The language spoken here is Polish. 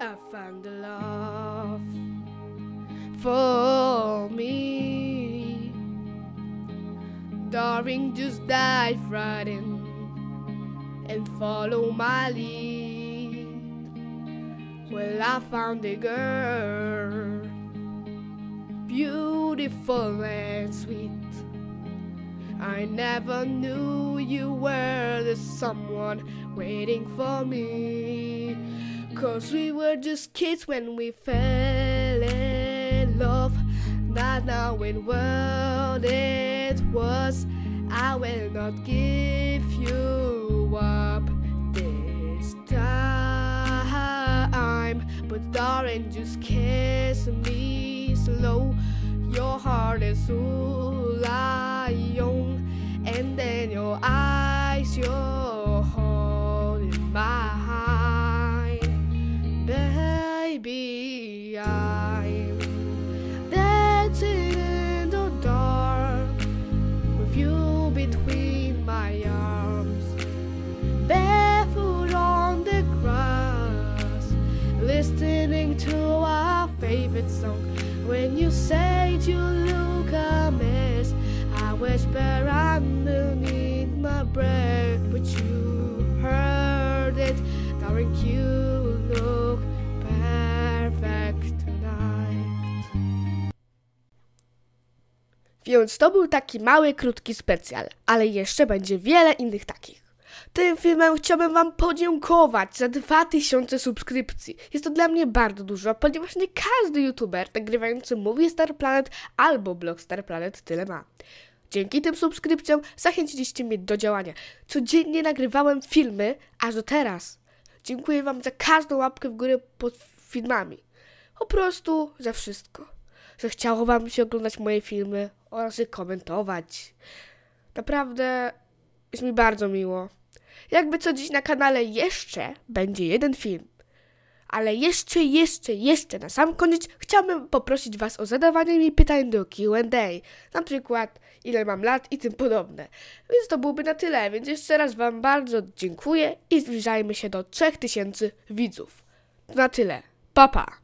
I found a love for me. Darling, just dive right in and follow my lead. Well, I found a girl, beautiful and sweet. I never knew you were the someone waiting for me. Cause we were just kids when we fell in love. Not knowing what it was. I will not give you up this time. But darling, just kiss me slow. Your heart is all I own. And then your eyes, you're to our favorite song. When you say you look a mess, I whisper underneath my breath, but you heard it. Darling, you look perfect tonight. Więc to był taki mały, krótki specjal, ale jeszcze będzie wiele innych takich. Tym filmem chciałbym Wam podziękować za 2000 subskrypcji. Jest to dla mnie bardzo dużo, ponieważ nie każdy youtuber nagrywający Movie Star Planet albo Blog Star Planet tyle ma. Dzięki tym subskrypcjom zachęciliście mnie do działania. Codziennie nagrywałem filmy, aż do teraz. Dziękuję Wam za każdą łapkę w górę pod filmami. Po prostu za wszystko. Że chciało Wam się oglądać moje filmy oraz je komentować. Naprawdę jest mi bardzo miło. Jakby co dziś na kanale jeszcze będzie jeden film. Ale jeszcze, jeszcze, jeszcze na sam koniec chciałbym poprosić Was o zadawanie mi pytań do Q&A. Na przykład ile mam lat i tym podobne. Więc to byłoby na tyle, więc jeszcze raz Wam bardzo dziękuję i zbliżajmy się do 3000 widzów. To na tyle. Pa, pa!